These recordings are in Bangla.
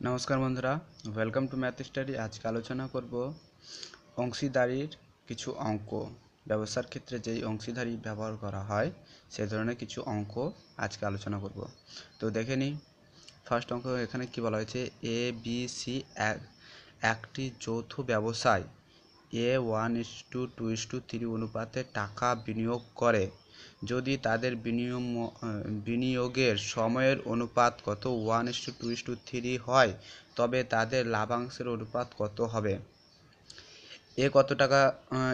নমস্কার বন্ধুরা ওয়েলকাম টু ম্যাথ স্টাডি আজকে আলোচনা করব অংশীদারির কিছু অঙ্ক। ব্যবসার ক্ষেত্রে যেই অংশীদারি ব্যবহার করা হয় সেই ধরনের কিছু অঙ্ক আজকে আলোচনা করব। তো দেখে নিই ফার্স্ট অঙ্ক এখানে কি বলা হয়েছে? এ বি সি এক, একটি যৌথ ব্যবসায় এ one is to two two is to অনুপাতে টাকা বিনিয়োগ করে। যদি তাদের বিনিয়োগ বিনিয়োগের সময়ের অনুপাত কত? One is to two two is to হয়, তবে তাদের লাভাংশের অনুপাত কত হবে? এ কত টাকা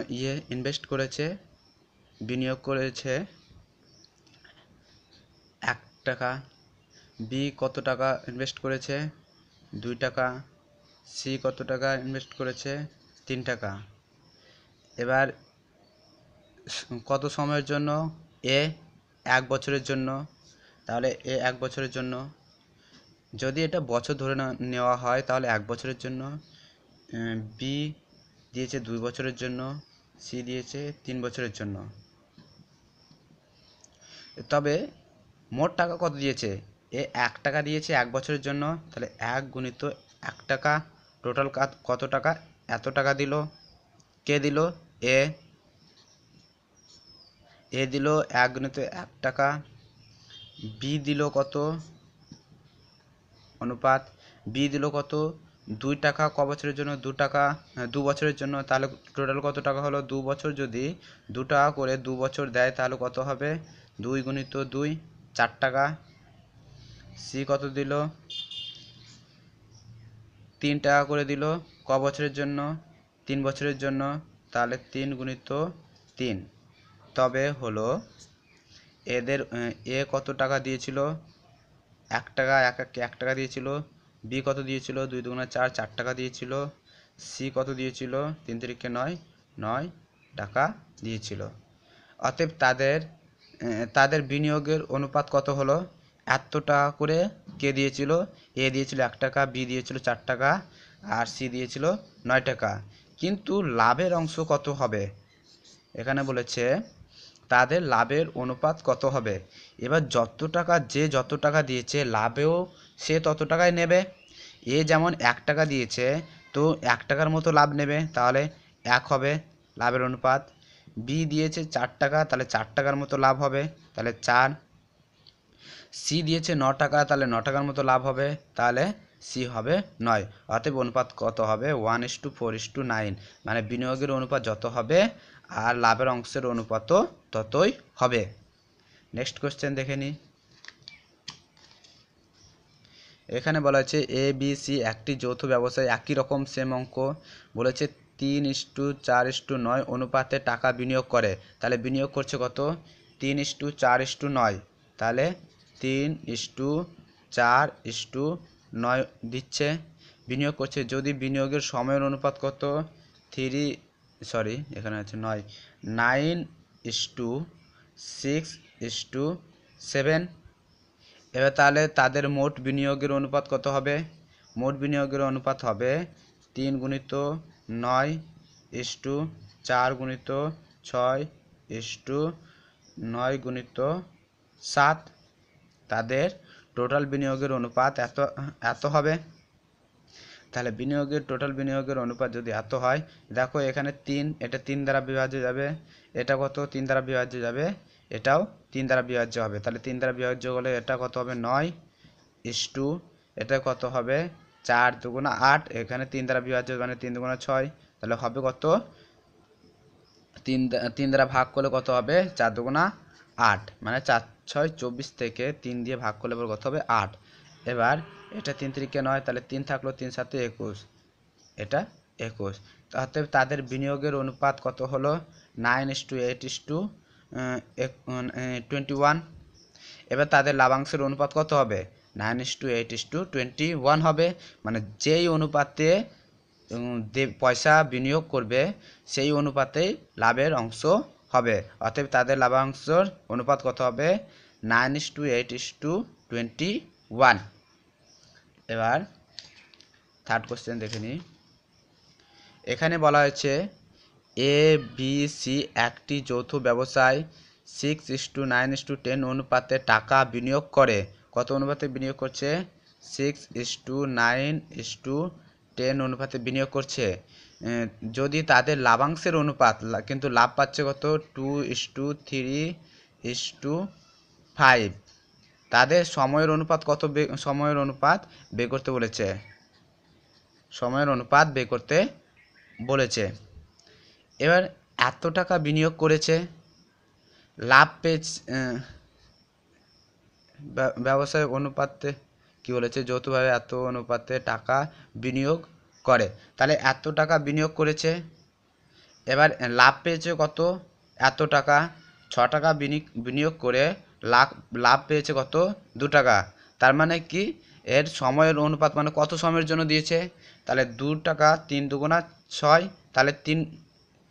ইয়ে ইনভেস্ট করেছে? বিনিয়োগ করেছে এক টাকা। বি কত টাকা ইনভেস্ট করেছে? দুই টাকা। সি কত টাকা ইনভেস্ট করেছে? তিন টাকা। এবার কত সময়ের জন্য? এ এক বছরের জন্য। তাহলে এ এক বছরের জন্য। যদি এটা বছর ধরে নেওয়া হয়, তাহলে এক বছরের জন্য। বি দিয়েছে দুই বছরের জন্য। সি দিয়েছে তিন বছরের জন্য। তবে মোট টাকা কত দিয়েছে? এ এক টাকা দিয়েছে এক বছরের জন্য। তাহলে এক গুণিত এক টাকা, টোটাল কত টাকা? এত টাকা দিল। কে দিল? এ। এ দিল এক গুণিত এক টাকা বি দিল কত অনুপাত বি দিল কত দুই টাকা ক বছরের জন্য দু টাকা হ্যাঁ, দু বছরের জন্য তাহলে টোটাল কত টাকা হলো? দু বছর যদি দু টাকা করে দু বছর দেয় তাহলে কত হবে? দুই গুণিত দুই চার টাকা। সি কত দিল? তিন টাকা করে দিল ক বছরের জন্য? তিন বছরের জন্য তাহলে তিন গুণিত তিন। তবে হলো, এদের, এ কত টাকা দিয়েছিল? এক টাকা, এক এক টাকা দিয়েছিল। বি কত দিয়েছিল? দুই দুগুণা চার চার টাকা দিয়েছিল। সি কত দিয়েছিল? তিন তিরিখে নয় নয় টাকা দিয়েছিল। অতএব তাদের তাদের বিনিয়োগের অনুপাত কত হলো? এত টাকা করে কে দিয়েছিল? এ দিয়েছিল এক টাকা, বি দিয়েছিল চার টাকা, আর সি দিয়েছিল নয় টাকা। কিন্তু লাভের অংশ কত হবে? এখানে বলেছে তাদের লাভের অনুপাত কত হবে? এবার যত টাকা যে যত টাকা দিয়েছে, লাভেও সে তত টাকাই নেবে। এ যেমন এক টাকা দিয়েছে, তো এক টাকার মতো লাভ নেবে। তাহলে এক হবে লাভের অনুপাত। বি দিয়েছে চার টাকা, তাহলে চার টাকার মতো লাভ হবে। তাহলে চার। সি দিয়েছে ন টাকা, তাহলে ন টাকার মতো লাভ হবে। তাহলে সি হবে নয়। অতএব অনুপাত কত হবে? One is to four is to nine. মানে বিনিয়োগের অনুপাত যত হবে আর লাভের অংশের অনুপাতও ততই হবে। নেক্সট কোশ্চেন দেখে নিই এখানে বলা হচ্ছে এ বি সি একটি যৌথ ব্যবসায় একই রকম সেম অঙ্ক। বলেছে তিন ইস্টু চার ইস্টু নয় অনুপাতে টাকা বিনিয়োগ করে। তাহলে বিনিয়োগ করছে কত? তিন ইস্টু চার ইস্টু নয়। তাহলে তিন ইস্টু চার ইস্টু নয় দিচ্ছে। বিনিয়োগ করছে। যদি বিনিয়োগের সময়ের অনুপাত কত? থ্রি সরি, এখানে আছে নয়। Nine is to six is to seven. এবার তাহলে তাদের মোট বিনিয়োগের অনুপাত কত হবে? মোট বিনিয়োগের অনুপাত হবে তিন গুণিত নয় ইস্টু চার গুণিত ছয় ইস্টু নয় গুণিত সাত। তাদের টোটাল বিনিয়োগের অনুপাত এত এত হবে? তাহলে বিনিয়োগের টোটাল বিনিয়োগের অনুপাত যদি এত হয়, দেখো এখানে তিন, এটা তিন দ্বারা বিভাজ্য যাবে, এটা কত? তিন দ্বারা বিভাজ্য যাবে, এটাও তিন দ্বারা বিভাজ্য হবে। তাহলে তিন দ্বারা বিভাজ্য হলে এটা কত হবে? নয় ইস টু এটা কত হবে? চার দুগুণা আট, এখানে তিন দ্বারা বিভাজ্য মানে তিন দুগুণা ছয়, তাহলে হবে কত? তিন তিন দ্বারা ভাগ করলে কত হবে? চার দুগুণা আট মানে চার, ছয়, চব্বিশ থেকে তিন দিয়ে ভাগ করলে এবার কত হবে? আট। এবার এটা তিন তিরিকে নয়, তাহলে তিন থাকল তিন সাথে একুশ। এটা একুশ। তাতে তাদের বিনিয়োগের অনুপাত কত হলো? Nine is to eight is to twenty one. এবার তাদের লাভাংশের অনুপাত কত হবে? Nine is to eight is to twenty one হবে। মানে যেই অনুপাতে পয়সা বিনিয়োগ করবে, সেই অনুপাতেই লাভের অংশ হবে। অতএব তাদের লাভাংশর অনুপাত কত হবে? Nine is to eight is to twenty one এবার থার্ড কোশ্চেন দেখে নিই। এখানে বলা হয়েছে এ বি সি একটি যৌথ ব্যবসায় six is to nine is to ten অনুপাতে টাকা বিনিয়োগ করে। কত অনুপাতে বিনিয়োগ করছে? Six is to nine is to ten অনুপাতে বিনিয়োগ করছে। যদি তাদের লাভাংশের অনুপাত কিন্তু লাভ পাচ্ছে কত? Two is to three is to five তাদের সময়ের অনুপাত কত সময়ের অনুপাত বের করতে বলেছে? সময়ের অনুপাত বের করতে বলেছে। এবার এত টাকা বিনিয়োগ করেছে, লাভ পেয়েছে ব্যবসায় অনুপাতে কি বলেছে? যৌথভাবে এত অনুপাতে টাকা বিনিয়োগ করে। তাহলে এত টাকা বিনিয়োগ করেছে, এবার লাভ পেয়েছে কত? এত টাকা, ছ টাকা বিনি- বিনিয়োগ করে লাভ লাভ পেয়েছে কত? দু টাকা। তার মানে কি? এর সময়ের অনুপাত মানে কত সময়ের জন্য দিয়েছে? তাহলে দু টাকা তিন দুগুণা ছয়, তাহলে তিন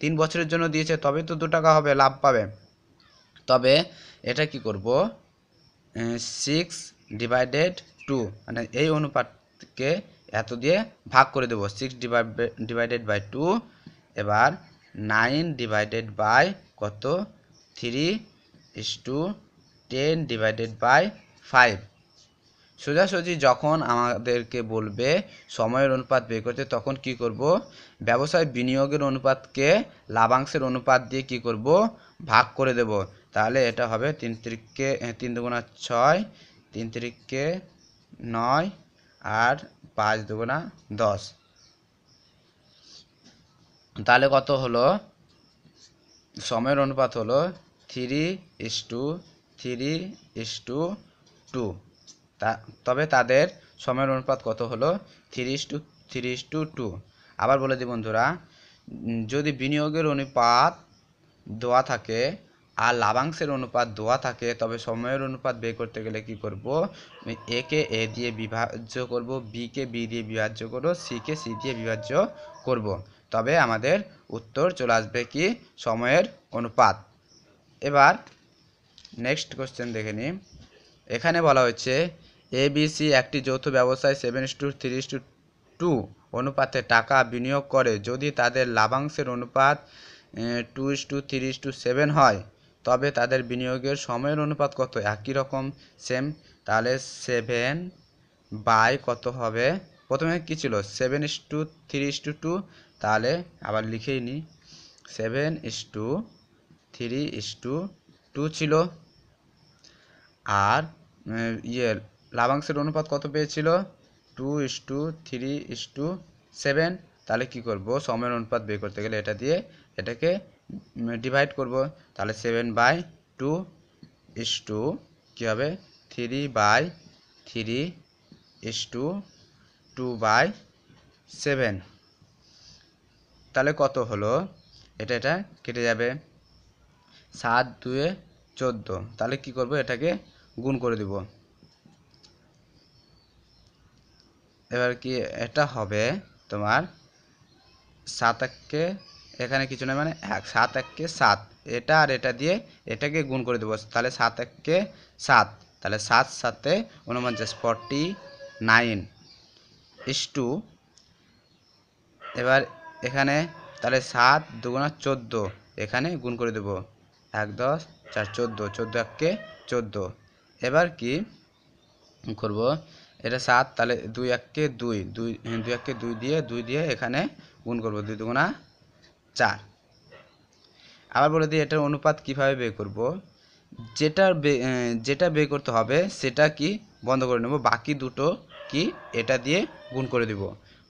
তিন বছরের জন্য দিয়েছে তবে তো দু টাকা হবে, লাভ পাবে। তবে এটা কি করব? সিক্স ডিভাইডেড টু মানে এই অনুপাতকে এত দিয়ে ভাগ করে দেবো। সিক্স ডিভাইডেড বাই টু এবার নাইন ডিভাইডেড বাই কত? Three is to ten divided by five সোজাসুজি যখন আমাদেরকে বলবে সময়ের অনুপাত বের করতে, তখন কি করব? ব্যবসায় বিনিয়োগের অনুপাতকে লাভাংশের অনুপাত দিয়ে কি করব? ভাগ করে দেব। তাহলে এটা হবে তিন তিরিককে তিন দুগুণা ছয়, তিন তিরিককে নয় আর পাঁচ দুগুণা দশ। তাহলে কত হলো? সময়ের অনুপাত হলো three is to three is to two. তবে তাদের সময়ের অনুপাত কত হলো? Three is to, three is to two. আবার বলে দিই বন্ধুরা যদি বিনিয়োগের অনুপাত দেওয়া থাকে আর লাভাংশের অনুপাত দেওয়া থাকে, তবে সময়ের অনুপাত বের করতে গেলে কি করব? এ কে এ দিয়ে বিভাজ্য করব বি কে বি দিয়ে বিভাজ্য করব সি কে সি দিয়ে বিভাজ্য করব। তবে আমাদের উত্তর চলে আসবে কি? সময়ের অনুপাত। এবার নেক্সট কোশ্চেন দেখে নিই। এখানে বলা হয়েছে এবিসি একটি যৌথ ব্যবসায় seven to three to two অনুপাতে টাকা বিনিয়োগ করে। যদি তাদের লাভাংশের অনুপাত two is to three is to seven হয়, তবে তাদের বিনিয়োগের সময়ের অনুপাত কত? একই রকম সেম তাহলে সেভেন বাই কত হবে? প্রথমে কি ছিল? Seven is to three is to two তাহলে আবার লিখেই নিই। Seven is to three is to two ছিল। আর ইয়ে লাভাংশের অনুপাত কত পেয়েছিল? Two is to three is to seven তাহলে কী করব? সময়ের অনুপাত বের করতে গেলে এটা দিয়ে এটাকে ডিভাইড করব। তাহলে seven by two is to কী হবে? Three by three is to two by seven তাহলে কত হলো? এটা এটা কেটে যাবে। সাত, দুয়ে চোদ্দ। তাহলে কি করব? এটাকে গুণ করে দিব। এবার কি এটা হবে তোমার সাত এককে এখানে কিছু নয় মানে এক, সাত এককে সাত। এটা আর এটা দিয়ে এটাকে গুণ করে দেবো। তাহলে সাত এককে সাত। তাহলে সাত সাতে উনপঞ্চাশ, ফর্টি নাইন ইস টু এবার এখানে তাহলে সাত দুগুণা চোদ্দ, এখানে গুণ করে দেবো। এক দশ, চার চোদ্দ চোদ্দ এককে চোদ্দ। এবার কি করব? এটা সাত, তাহলে দুই এককে দুই দুই দুই এককে দুই দিয়ে দুই দিয়ে এখানে গুণ করব দুই দুগুণা চার। আবার বলে দিই, এটার অনুপাত কীভাবে বের করব? যেটা যেটা বের করতে হবে, সেটা কি বন্ধ করে নেব, বাকি দুটো কি এটা দিয়ে গুণ করে দিব।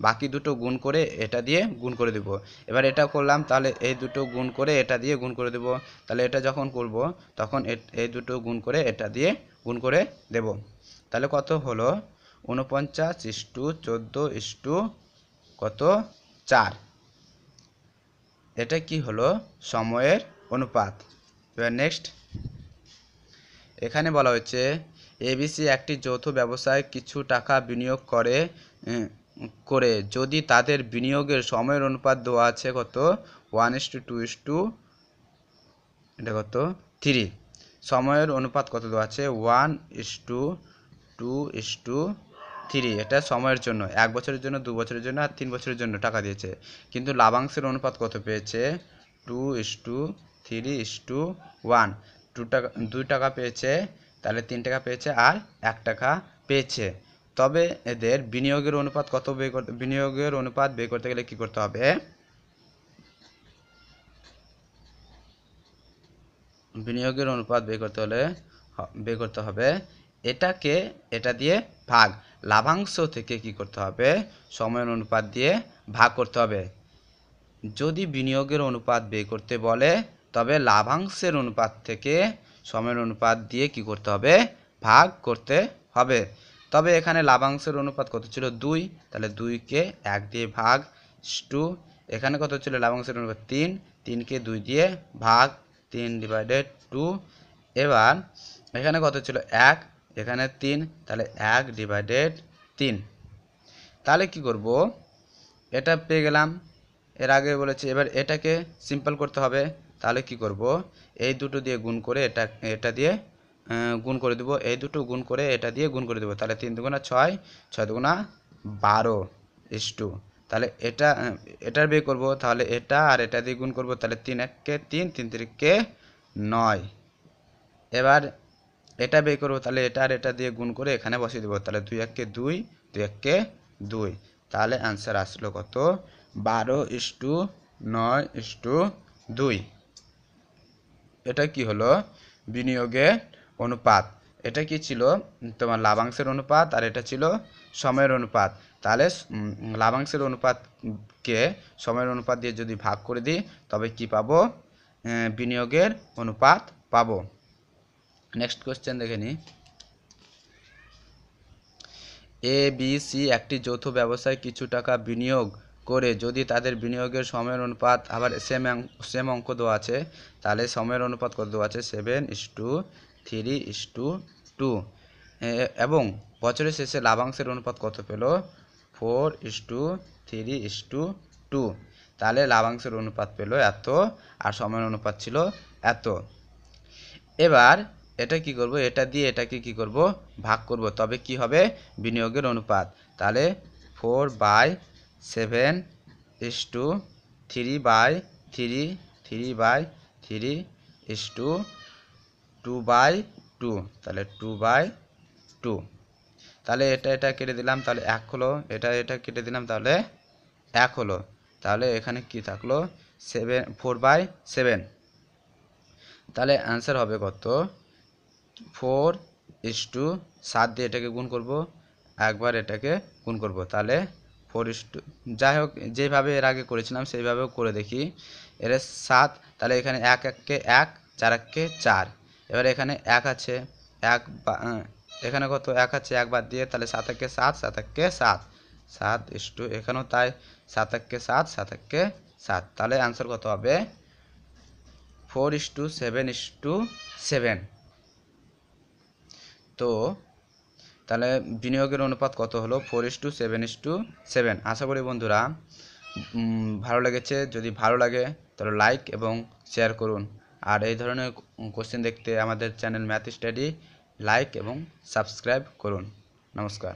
বাকি দুটো গুণ করে এটা দিয়ে গুণ করে দিব। এবার এটা করলাম, তাহলে এই দুটো গুণ করে এটা দিয়ে গুণ করে দেব। তাহলে এটা যখন করব, তখন এই দুটো গুণ করে এটা দিয়ে গুণ করে দেব। তাহলে কত হলো? উনপঞ্চাশ ইস্টু চোদ্দ ইস্টু কত? চার। এটা কি হলো? সময়ের অনুপাত। এবার নেক্সট এখানে বলা হয়েছে এবিসি একটি যৌথ ব্যবসায় কিছু টাকা বিনিয়োগ করে করে যদি তাদের বিনিয়োগের সময়ের অনুপাত দেওয়া আছে কত? One is to two is to এটা কত? থ্রি সময়ের অনুপাত কত দেওয়া আছে? One is to two is to three এটা সময়ের জন্য। এক বছরের জন্য, দু বছরের জন্য আর তিন বছরের জন্য টাকা দিয়েছে। কিন্তু লাভাংশের অনুপাত কত পেয়েছে? Two is to three is to one two টাকা, দুই টাকা পেয়েছে, তাহলে তিন টাকা পেয়েছে আর এক টাকা পেয়েছে। তবে এদের বিনিয়োগের অনুপাত কত বের করতে বিনিয়োগের অনুপাত বের করতে গেলে কি করতে হবে? বিনিয়োগের অনুপাত বের করতে হলে বের করতে হবে এটাকে, এটা দিয়ে ভাগ। লাভাংশ থেকে কি করতে হবে? সময়ের অনুপাত দিয়ে ভাগ করতে হবে। যদি বিনিয়োগের অনুপাত বের করতে বলে, তবে লাভাংশের অনুপাত থেকে সময়ের অনুপাত দিয়ে কি করতে হবে? ভাগ করতে হবে। তবে এখানে লাভাংশের অনুপাত কত ছিল? দুই। তাহলে দুইকে এক দিয়ে ভাগ টু। এখানে কত ছিল? লাভাংশের অনুপাত তিন। তিনকে দুই দিয়ে ভাগ তিন ডিভাইডেড টু এবার এখানে কত ছিল? এক। এখানে তিন। তাহলে এক ডিভাইডেড তিন। তাহলে কি করব? এটা পেয়ে গেলাম। এর আগে বলেছি, এবার এটাকে সিম্পল করতে হবে। তাহলে কি করব? এই দুটো দিয়ে গুণ করে এটা এটা দিয়ে গুণ করে দেবো, এই দুটো গুণ করে এটা দিয়ে গুণ করে দেবো। তাহলে তিন দুগুণা ছয় ছয় দুগুণা বারো ইস টু তাহলে এটা, এটার বের করব, তাহলে এটা আর এটা দিয়ে গুণ করব, তাহলে তিন এককে তিন তিন তিরিককে নয়। এবার এটা বের করব, তাহলে এটা আর এটা দিয়ে গুণ করে এখানে বসিয়ে দেবো, তাহলে দুই এককে দুই দুই এককে দুই। তাহলে অ্যান্সার আসলো কত? বারো ইস টু নয় ইস টু দুই। এটা কি হলো? বিনিয়োগের অনুপাত। এটা কি ছিল? তোমার লাভাংশের অনুপাত আর এটা ছিল সময়ের অনুপাত। তাহলে লাভাংশের অনুপাতকে সময়ের অনুপাত দিয়ে যদি ভাগ করে দিই, তবে কি পাবো? বিনিয়োগের অনুপাত পাবো। নেক্সট কোশ্চেন দেখে নিই এ বি সি একটি যৌথ ব্যবসায় কিছু টাকা বিনিয়োগ করে যদি তাদের বিনিয়োগের সময়ের অনুপাত আবার সেম সেম অঙ্ক দেওয়া আছে, তাহলে সময়ের অনুপাত কত দেওয়া আছে? Seven is to three is to two এবং বছরের শেষে লাভাংশের অনুপাত কত পেল? Four is to three is to two তাহলে লাভাংশের অনুপাত পেল এত, আর সময়ের অনুপাত ছিল এত। এবার এটা কি করব? এটা দিয়ে এটাকে কি করব? ভাগ করব। তবে কি হবে? বিনিয়োগের অনুপাত। তাহলে four by seven is to three by three three by three is to two by two তাহলে টু বাই টু তাহলে এটা এটা কেটে দিলাম, তাহলে এক হলো, এটা এটা কেটে দিলাম, তাহলে এক হলো। তাহলে এখানে কি থাকল? সেভেন ফোর বাই সেভেন তাহলে অ্যান্সার হবে কত? ফোর ইস টু সাত দিয়ে এটাকে গুণ করব, একবার এটাকে গুণ করব। তাহলে ফোর ইস টু যাই হোক, যেভাবে এর আগে করেছিলাম, সেইভাবেও করে দেখি। এর সাত, তাহলে এখানে এক, এককে এক, চার, এককে চার। এবার এখানে এক আছে, এক এখানে কত? এক আছে, এক বাদ দিয়ে তাহলে সাত একে সাত সাত একে সাত। সাত ইস টু এখানেও তাই, সাত একে সাত সাত একে সাত। তাহলে অ্যান্সার কত হবে? Four is to seven is to seven তো, তাহলে বিনিয়োগের অনুপাত কত হলো? Four is to seven is to seven আশা করি বন্ধুরা ভালো লেগেছে। যদি ভালো লাগে, তাহলে লাইক এবং শেয়ার করুন। আর এই ধরনের কোশ্চেন দেখতে আমাদের চ্যানেল ম্যাথ স্টাডি লাইক এবং সাবস্ক্রাইব করুন। নমস্কার।